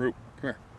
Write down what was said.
Root, come here.